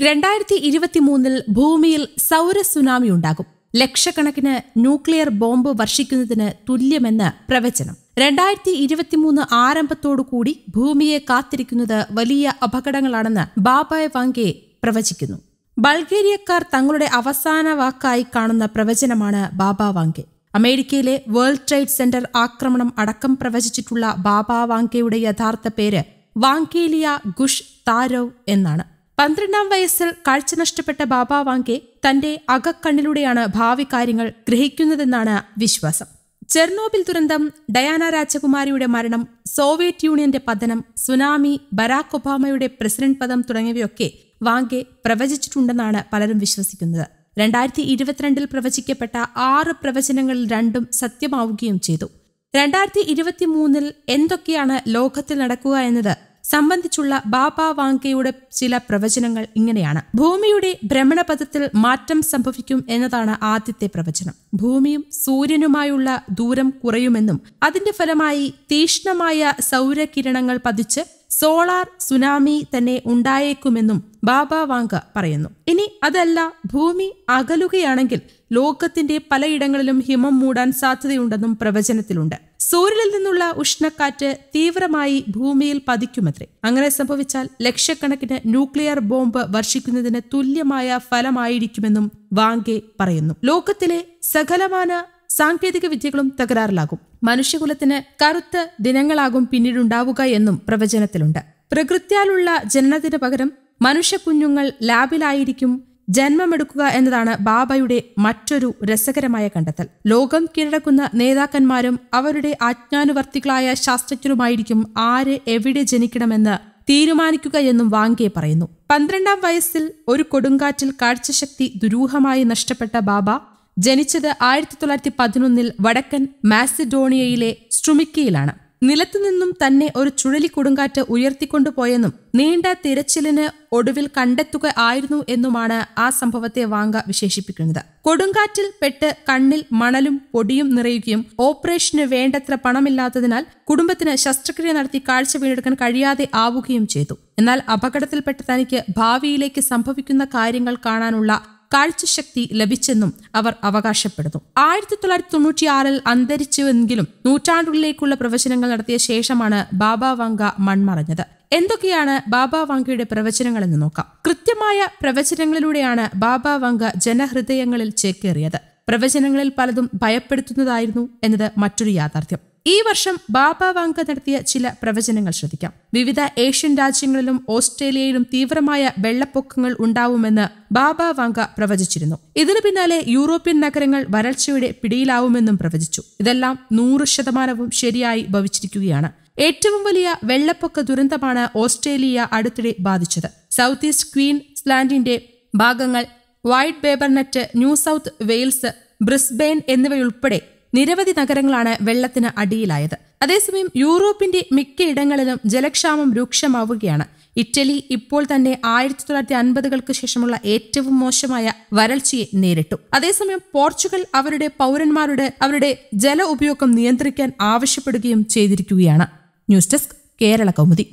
രണ്ടായിരത്തി ഇരുപത്തിമൂന്നിൽ ഭൂമിയിൽ സൗര സുനാമി ഉണ്ടാകും. ലക്ഷക്കണക്കിന് ന്യൂക്ലിയർ ബോംബ് വർഷിക്കുന്നതിന് തുല്യമെന്ന് പ്രവചനം. രണ്ടായിരത്തി ഇരുപത്തിമൂന്ന് ആരംഭത്തോടുകൂടി ഭൂമിയെ കാത്തിരിക്കുന്നത് വലിയ അപകടങ്ങളാണെന്ന് ബാബായ് വാങ്കെ പ്രവചിക്കുന്നു. ബൾഗേറിയക്കാർ തങ്ങളുടെ അവസാന വാക്കായി കാണുന്ന പ്രവചനമാണ് ബാബ വാങ്കെ അമേരിക്കയിലെ വേൾഡ് ട്രേഡ് സെന്റർ ആക്രമണം അടക്കം പ്രവചിച്ചിട്ടുള്ള ബാബ വാങ്കയുടെ യഥാർത്ഥ പേര് വാങ്കേലിയ ഗുഷ് താരവ് എന്നാണ്. പന്ത്രണ്ടാം വയസ്സിൽ കാഴ്ച നഷ്ടപ്പെട്ട ബാബ വാങ്കെ തന്റെ അകക്കണ്ണിലൂടെയാണ് ഭാവി കാര്യങ്ങൾ ഗ്രഹിക്കുന്നതെന്നാണ് വിശ്വാസം. ചെർണോബിൽ ദുരന്തം ഡയാന രാജകുമാരിയുടെ മരണം സോവിയറ്റ് യൂണിയന്റെ പതനം സുനാമി ബരാക് ഒബാമയുടെ പ്രസിഡന്റ് പദം തുടങ്ങിയവയൊക്കെ വാങ്കെ പ്രവചിച്ചിട്ടുണ്ടെന്നാണ് പലരും വിശ്വസിക്കുന്നത്. രണ്ടായിരത്തി ഇരുപത്തിരണ്ടിൽ പ്രവചിക്കപ്പെട്ട ആറ് പ്രവചനങ്ങളിൽ രണ്ടും സത്യമാവുകയും ചെയ്തു. രണ്ടായിരത്തി ഇരുപത്തി മൂന്നിൽ എന്തൊക്കെയാണ് ലോകത്തിൽ നടക്കുക എന്നത് സംബന്ധിച്ചുള്ള ബാബ വാങ്കയുടെ ചില പ്രവചനങ്ങൾ ഇങ്ങനെയാണ്. ഭൂമിയുടെ ഭ്രമണപഥത്തിൽ മാറ്റം സംഭവിക്കും എന്നതാണ് ആദ്യത്തെ പ്രവചനം. ഭൂമിയും സൂര്യനുമായുള്ള ദൂരം കുറയുമെന്നും അതിന്റെ ഫലമായി തീഷ്ണമായ സൗരകിരണങ്ങൾ പതിച്ച് സോളാർ സുനാമി തന്നെ ഉണ്ടായേക്കുമെന്നും ബാബ വാങ്ക പറയുന്നു. ഇനി അതല്ല ഭൂമി അകലുകയാണെങ്കിൽ ലോകത്തിന്റെ പലയിടങ്ങളിലും ഹിമം മൂടാൻ സാധ്യതയുണ്ടെന്നും പ്രവചനത്തിലുണ്ട്. സൂര്യനിൽ നിന്നുള്ള ഉഷ്ണക്കാറ്റ് തീവ്രമായി ഭൂമിയിൽ പതിക്കുമത്രേ. അങ്ങനെ സംഭവിച്ചാൽ ലക്ഷക്കണക്കിന് ന്യൂക്ലിയർ ബോംബ് വർഷിക്കുന്നതിന് തുല്യമായ ഫലമായിരിക്കുമെന്നും വാങ്കെ പറയുന്നു. ലോകത്തിലെ സകലമാന സാങ്കേതിക വിദ്യകളും തകരാറിലാകും. മനുഷ്യകുലത്തിന് കറുത്ത ദിനങ്ങളാകും പിന്നീടുണ്ടാവുക എന്നും പ്രവചനത്തിലുണ്ട്. പ്രകൃത്യാലുള്ള ജനനത്തിന് പകരം മനുഷ്യക്കുഞ്ഞുങ്ങൾ ലാബിലായിരിക്കും ജന്മമെടുക്കുക എന്നതാണ് ബാബയുടെ മറ്റൊരു രസകരമായ കണ്ടെത്തൽ. ലോകം കീഴടക്കുന്ന നേതാക്കന്മാരും അവരുടെ ആജ്ഞാനുവർത്തികളായ ശാസ്ത്രജ്ഞരുമായിരിക്കും ആര് എവിടെ ജനിക്കണമെന്ന് തീരുമാനിക്കുക എന്നും വാങ്കെ പറയുന്നു. പന്ത്രണ്ടാം വയസ്സിൽ ഒരു കൊടുങ്കാറ്റിൽ കാഴ്ചശക്തി ദുരൂഹമായി നഷ്ടപ്പെട്ട ബാബ ജനിച്ചത് ആയിരത്തി തൊള്ളായിരത്തി പതിനൊന്നിൽ വടക്കൻ മാസിഡോണിയയിലെ സ്ട്രുമിക്കയിലാണ്. നിലത്തുനിന്നും തന്നെ ഒരു ചുഴലി കൊടുങ്കാറ്റ് ഉയർത്തിക്കൊണ്ടുപോയെന്നും നീണ്ട തിരച്ചിലിന് ഒടുവിൽ കണ്ടെത്തുക ആയിരുന്നു എന്നുമാണ് ആ സംഭവത്തെ വാങ്ക വിശേഷിപ്പിക്കുന്നത്. കൊടുങ്കാറ്റിൽ പെട്ട് കണ്ണിൽ മണലും പൊടിയും നിറയുകയും ഓപ്പറേഷന് വേണ്ടത്ര പണമില്ലാത്തതിനാൽ കുടുംബത്തിന് ശസ്ത്രക്രിയ നടത്തി കാഴ്ച വീണ്ടെടുക്കാൻ കഴിയാതെ ആവുകയും ചെയ്തു. എന്നാൽ അപകടത്തിൽപ്പെട്ട തനിക്ക് ഭാവിയിലേക്ക് സംഭവിക്കുന്ന കാര്യങ്ങൾ കാണാനുള്ള കാഴ്ചശക്തി ലഭിച്ചെന്നും അവർ അവകാശപ്പെടുന്നു. ആയിരത്തി തൊള്ളായിരത്തി തൊണ്ണൂറ്റിയാറിൽ അന്തരിച്ചുവെങ്കിലും നൂറ്റാണ്ടുകളിലേക്കുള്ള പ്രവചനങ്ങൾ നടത്തിയ ശേഷമാണ് ബാബ വങ്ക മൺമറഞ്ഞത്. എന്തൊക്കെയാണ് ബാബ വങ്കയുടെ പ്രവചനങ്ങൾ എന്ന് നോക്കാം. കൃത്യമായ പ്രവചനങ്ങളിലൂടെയാണ് ബാബ വങ്ക ജനഹൃദയങ്ങളിൽ ചേക്കേറിയത്. പ്രവചനങ്ങളിൽ പലതും ഭയപ്പെടുത്തുന്നതായിരുന്നു എന്നത് മറ്റൊരു യാഥാർത്ഥ്യം. ഈ വർഷം ബാബ വാങ്ക നടത്തിയ ചില പ്രവചനങ്ങൾ ശ്രദ്ധിക്കാം. വിവിധ ഏഷ്യൻ രാജ്യങ്ങളിലും ഓസ്ട്രേലിയയിലും തീവ്രമായ വെള്ളപ്പൊക്കങ്ങൾ ഉണ്ടാവുമെന്ന് ബാബ വാങ്ക പ്രവചിച്ചിരുന്നു. ഇതിനു പിന്നാലെ യൂറോപ്യൻ നഗരങ്ങൾ വരൾച്ചയുടെ പിടിയിലാവുമെന്നും പ്രവചിച്ചു. ഇതെല്ലാം നൂറ് ശതമാനവും ശരിയായി ഭവിച്ചിരിക്കുകയാണ്. ഏറ്റവും വലിയ വെള്ളപ്പൊക്ക ദുരന്തമാണ് ഓസ്ട്രേലിയ അടുത്തിടെ ബാധിച്ചത്. സൗത്ത് ഈസ്റ്റ് ക്വീൻസ്ലാൻഡിന്റെ ഭാഗങ്ങൾ Wide Bay Burnett New South Wales Brisbane എന്നിവയുൾപ്പെടെ നിരവധി നഗരങ്ങളാണ് വെള്ളത്തിന് അടിയിലായത്. അതേസമയം യൂറോപ്പിന്റെ മിക്ക ഇടങ്ങളിലും ജലക്ഷാമം രൂക്ഷമാവുകയാണ്. ഇറ്റലി ഇപ്പോൾ തന്നെ ആയിരത്തി തൊള്ളായിരത്തി അൻപതുകൾക്ക് ശേഷമുള്ള ഏറ്റവും മോശമായ വരൾച്ചയെ നേരിട്ടു. അതേസമയം പോർച്ചുഗൽ അവരുടെ പൗരന്മാരുടെ അവരുടെ ജല ഉപയോഗം നിയന്ത്രിക്കാൻ ആവശ്യപ്പെടുകയും ചെയ്തിരിക്കുകയാണ്. News desk Kerala Kaumudi.